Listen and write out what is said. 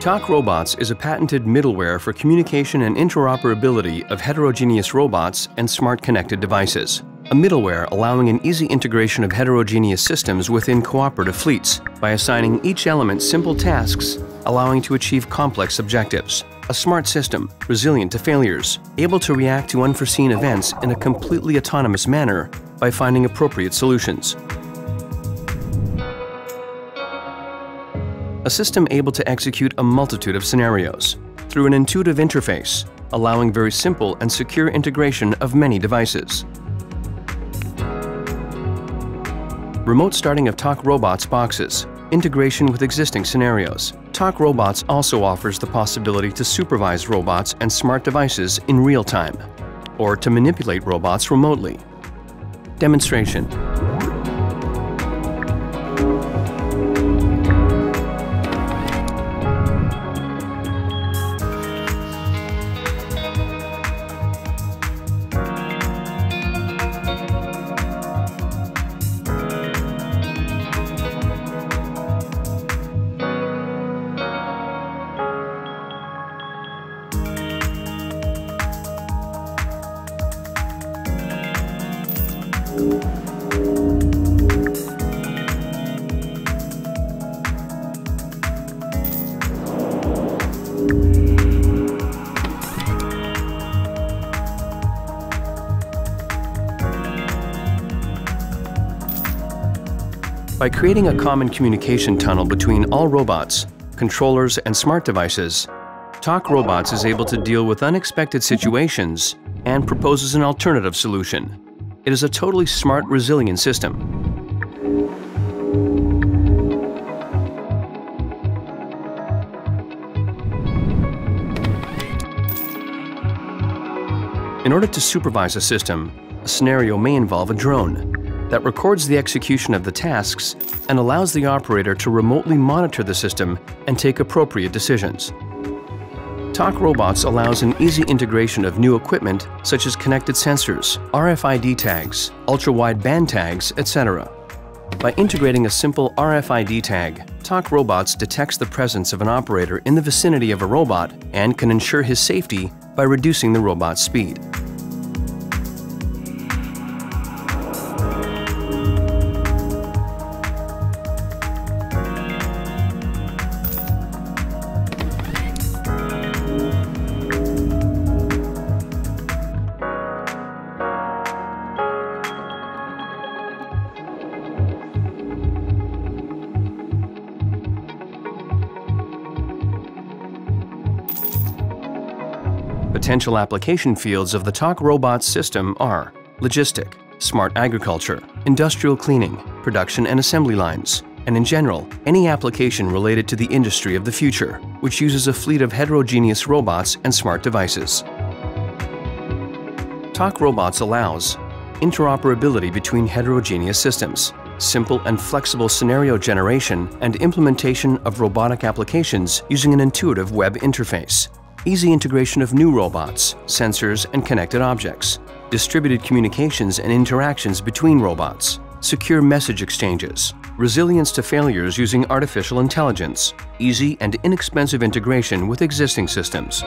Talk Robots is a patented middleware for communication and interoperability of heterogeneous robots and smart connected devices. A middleware allowing an easy integration of heterogeneous systems within cooperative fleets by assigning each element simple tasks, allowing to achieve complex objectives. A smart system, resilient to failures, able to react to unforeseen events in a completely autonomous manner by finding appropriate solutions. A system able to execute a multitude of scenarios through an intuitive interface, allowing very simple and secure integration of many devices. Remote starting of Talk Robots boxes, integration with existing scenarios. Talk Robots also offers the possibility to supervise robots and smart devices in real time, or to manipulate robots remotely. Demonstration By creating a common communication tunnel between all robots, controllers, and smart devices, Talk Robots is able to deal with unexpected situations and proposes an alternative solution. It is a totally smart, resilient system. In order to supervise a system, a scenario may involve a drone that records the execution of the tasks and allows the operator to remotely monitor the system and take appropriate decisions. Talk Robots allows an easy integration of new equipment such as connected sensors, RFID tags, ultra-wideband tags, etc. By integrating a simple RFID tag, Talk Robots detects the presence of an operator in the vicinity of a robot and can ensure his safety by reducing the robot's speed. Potential application fields of the Talk Robots system are logistic, smart agriculture, industrial cleaning, production and assembly lines, and in general, any application related to the industry of the future, which uses a fleet of heterogeneous robots and smart devices. Talk Robots allows interoperability between heterogeneous systems, simple and flexible scenario generation and implementation of robotic applications using an intuitive web interface, easy integration of new robots, sensors, and connected objects, distributed communications and interactions between robots, secure message exchanges, resilience to failures using artificial intelligence, easy and inexpensive integration with existing systems.